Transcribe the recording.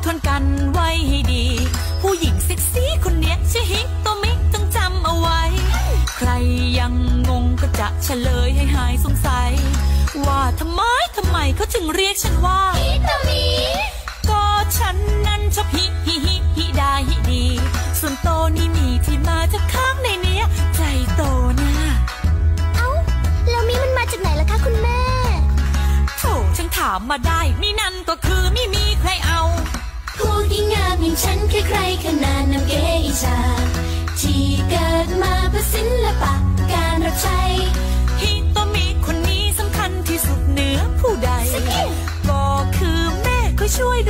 ทบทวนกันไว้ให้ดี ผู้หญิงเซ็กซี่คนเนี้ยชื่อฮิโตมิต้องจำเอาไว้ ใครยังงงก็จะเฉลยให้หายสงสัย ว่าทำไมทำไมเขาจึงเรียกฉันว่าฮิโตมิก็ฉันนั้นชอบฮิฮิฮิฮิดาฮิดี ส่วนโตนี่มีที่มาจากข้างในเนี้ย ใจโตนะเอ้าแล้วมีมันมาจากไหนล่ะคะคุณแม่โถฉันถามมาได้นี่นั่นก็คือ ฉันแค่ใครขนาดนำเกอิชา ที่เกิดมาเพื่อศิลปะการรับใช้ฮิโตมิคนนี้สำคัญที่สุดเหนือผู้ใด ก็คือแม่คอยช่วยด